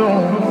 stone.